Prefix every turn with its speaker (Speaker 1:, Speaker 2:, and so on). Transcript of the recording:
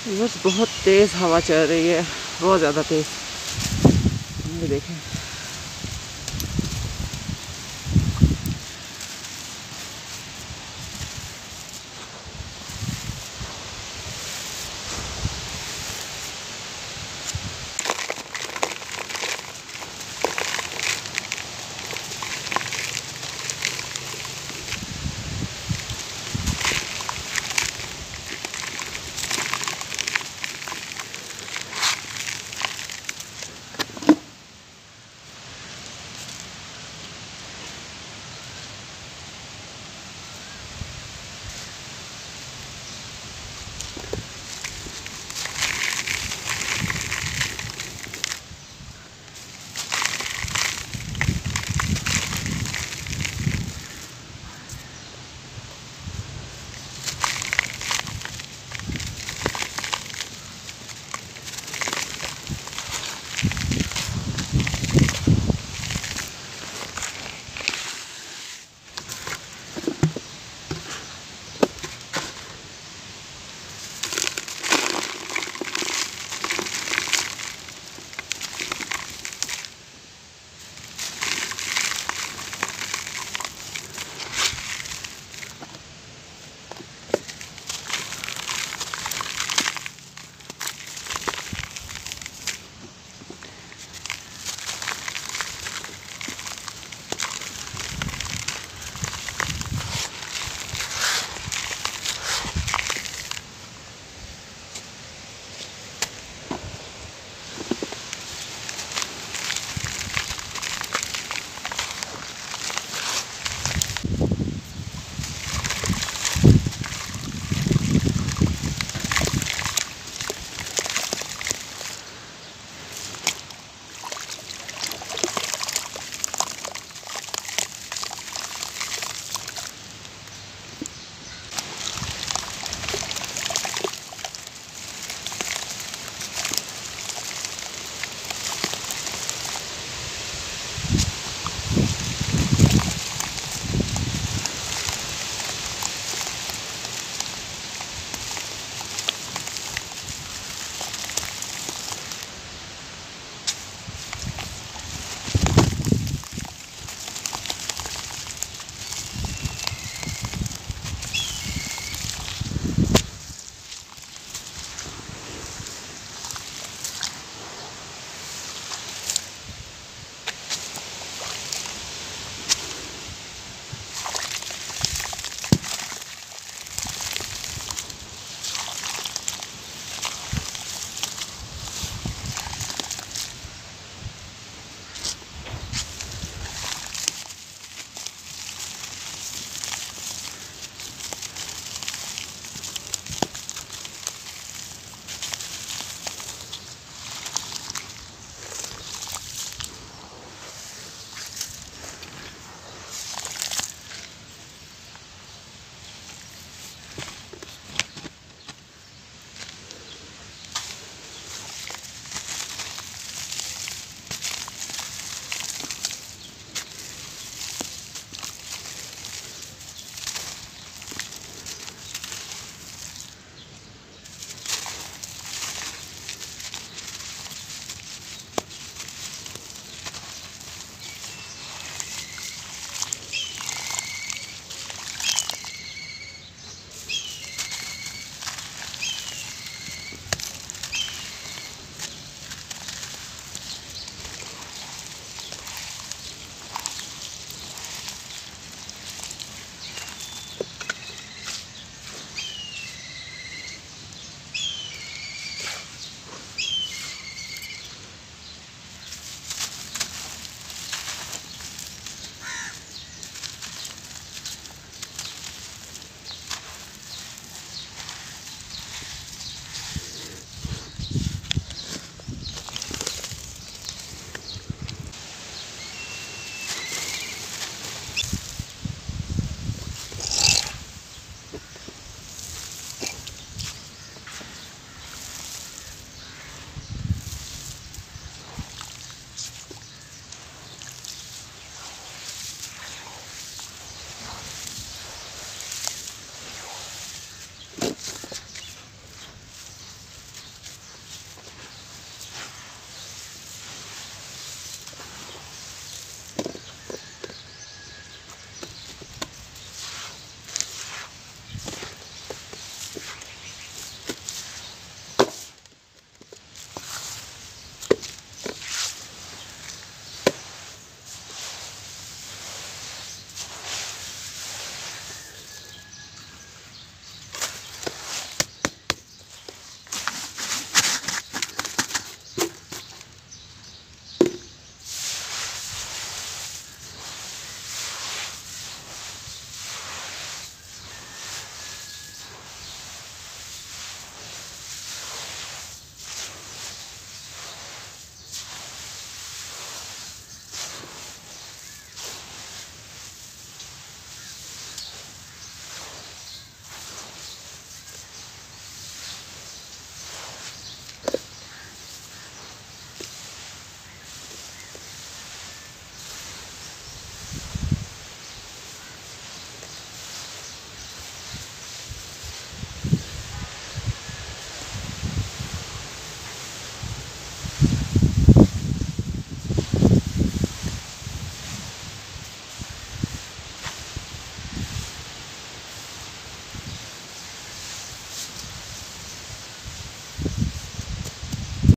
Speaker 1: बस बहुत तेज़ हवा चल रही है बहुत ज़्यादा तेज़। ये देखें।